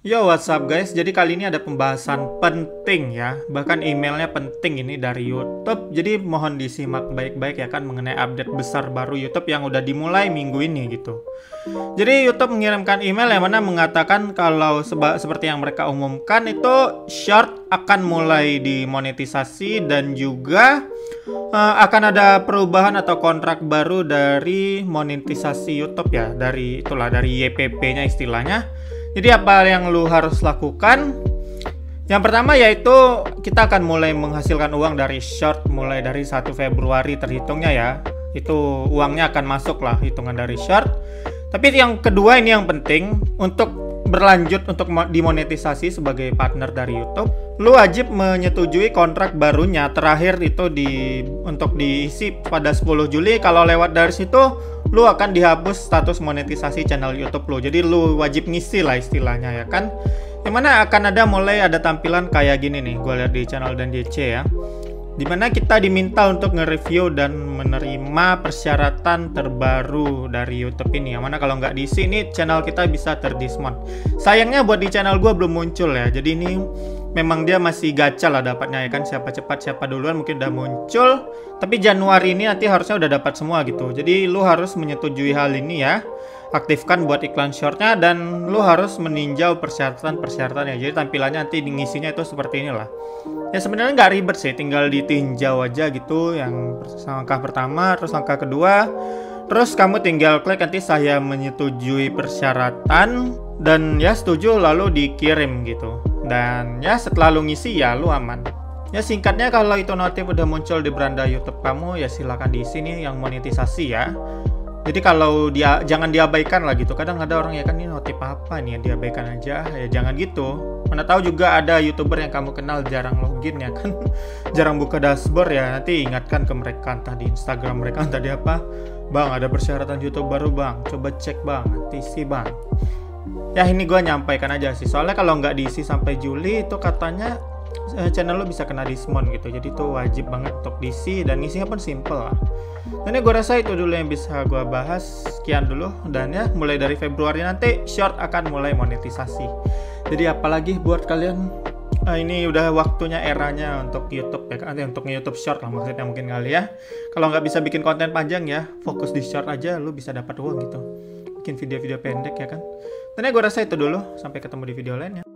Yo, what's up guys? Jadi kali ini ada pembahasan penting ya, bahkan emailnya penting ini dari YouTube. Jadi mohon disimak baik-baik ya kan mengenai update besar baru YouTube yang udah dimulai minggu ini gitu. Jadi YouTube mengirimkan email yang mana mengatakan kalau seperti yang mereka umumkan itu short akan mulai dimonetisasi dan juga uh, akan ada perubahan atau kontrak baru dari monetisasi YouTube ya, dari itulah dari YPP-nya istilahnya jadi apa yang lu harus lakukan? Yang pertama yaitu kita akan mulai menghasilkan uang dari short mulai dari 1 Februari terhitungnya ya. Itu uangnya akan masuk lah hitungan dari short. Tapi yang kedua ini yang penting untuk berlanjut untuk dimonetisasi sebagai partner dari YouTube, lu wajib menyetujui kontrak barunya terakhir itu di untuk diisi pada 10 Juli. Kalau lewat dari situ lu akan dihapus status monetisasi channel YouTube lu. Jadi lu wajib ngisi lah istilahnya ya kan. Yang mana akan ada mulai ada tampilan kayak gini nih, gue lihat di channel dan DC ya. Di mana kita diminta untuk nge-review dan menerima persyaratan terbaru dari YouTube ini. Yang mana kalau nggak diisi ini channel kita bisa terdismount. Sayangnya buat di channel gue belum muncul ya. Jadi ini memang dia masih gacha lah dapatnya ya kan? Siapa cepat siapa duluan mungkin udah muncul. Tapi Januari ini nanti harusnya udah dapat semua gitu. Jadi lu harus menyetujui hal ini ya. Aktifkan buat iklan shortnya dan lu harus meninjau persyaratan-persyaratan ya. Jadi tampilannya nanti ngisinya itu seperti inilah. Ya sebenarnya nggak ribet sih tinggal ditinjau aja gitu. Yang langkah pertama terus langkah kedua. Terus kamu tinggal klik nanti saya menyetujui persyaratan. Dan ya setuju lalu dikirim gitu dan ya setelah lu ngisi ya lu aman. Ya singkatnya kalau itu notif udah muncul di beranda YouTube kamu ya silakan di sini yang monetisasi ya. Jadi kalau dia jangan diabaikan lah gitu. Kadang ada orang ya kan ini notif apa nih diabaikan aja. Ya jangan gitu. Mana tahu juga ada YouTuber yang kamu kenal jarang login ya kan. jarang buka dashboard ya. Nanti ingatkan ke mereka entah di Instagram mereka entah di apa. Bang, ada persyaratan YouTube baru, Bang. Coba cek, Bang. Nanti sih, Bang ya ini gue nyampaikan aja sih. Soalnya kalau nggak diisi sampai Juli itu katanya eh, channel lo bisa kena diskon gitu. Jadi itu wajib banget untuk diisi dan isinya pun simple lah. Ya gue rasa itu dulu yang bisa gue bahas. Sekian dulu dan ya mulai dari Februari nanti short akan mulai monetisasi. Jadi apalagi buat kalian Nah, ini udah waktunya eranya untuk YouTube ya kan? Untuk YouTube short lah maksudnya mungkin kali ya. Kalau nggak bisa bikin konten panjang ya fokus di short aja lu bisa dapat uang gitu bikin video-video pendek ya kan? Ya gue rasa itu dulu. Sampai ketemu di video lainnya